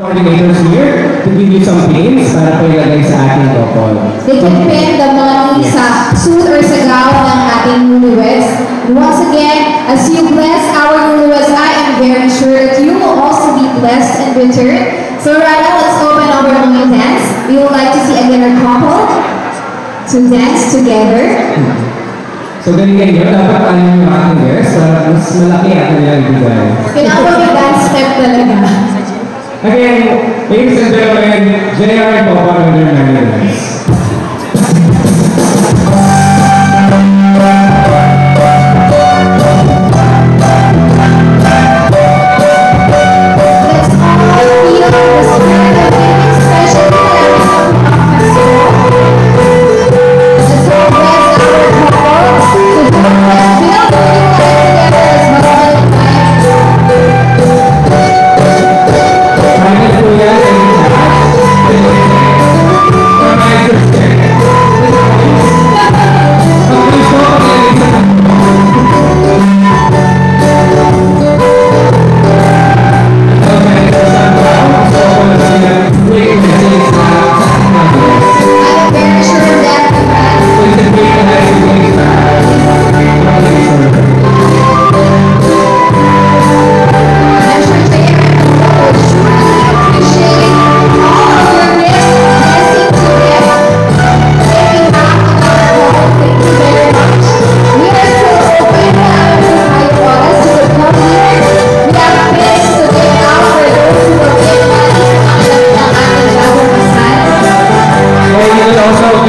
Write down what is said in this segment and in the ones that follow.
coordinators here to give you some pins para po sa ating dokol. They can pin the money sa suit or sa gown ng ating newlyweds. Once again, as you bless our newlyweds, I am very sure that you will also be blessed in return. So right now, let's open up our only dance. We would like to see again our couple to dance together. So then ganyan yun, dapat ano yung ating guest, para mas malaki ang kanilang ibigay. Kailangan mag-dance step talaga. Again, ladies and gentlemen, J.R. Bhopal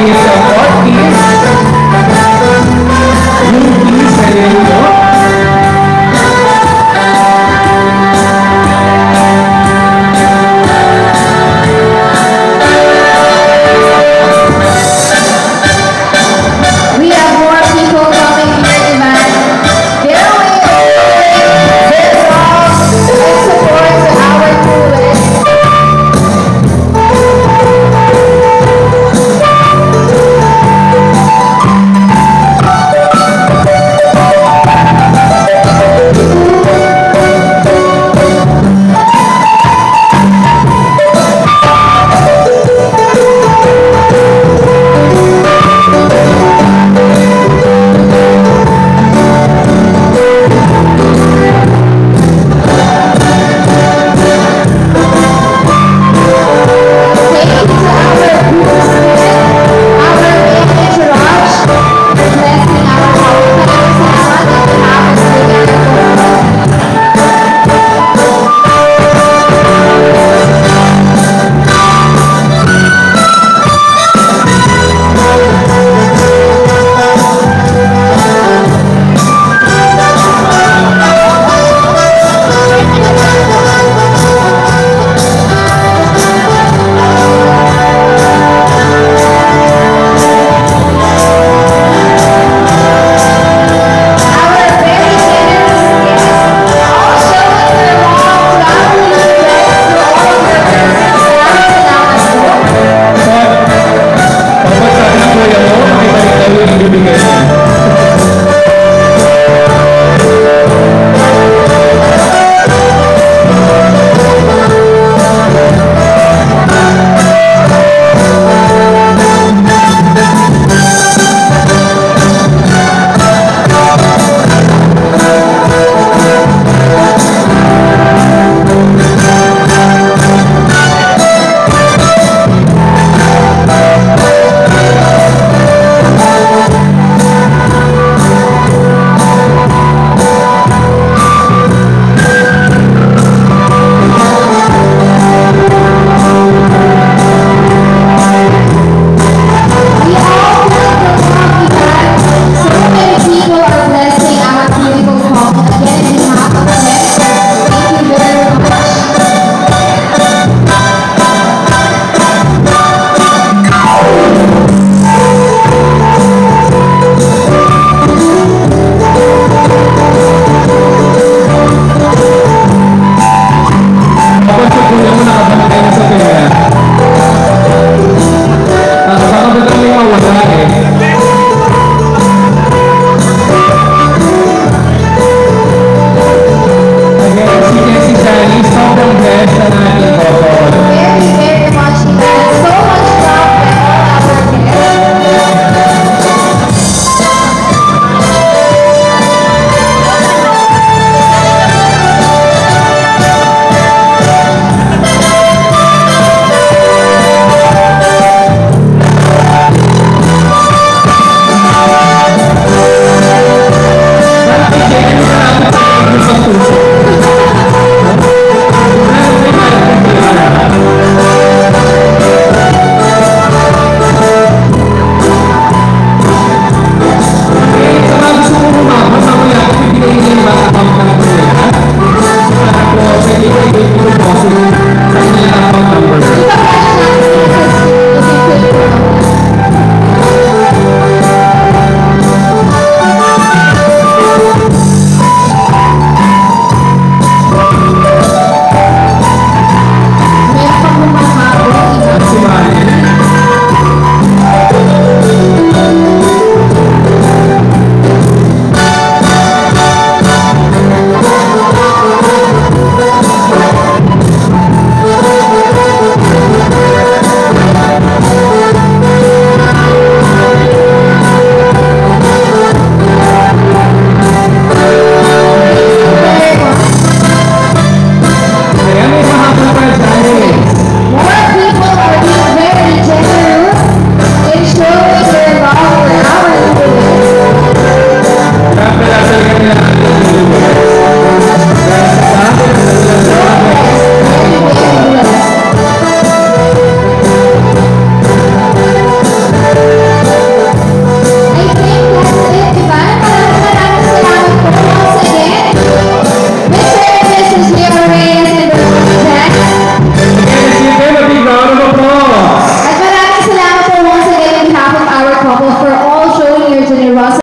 yourself. beautification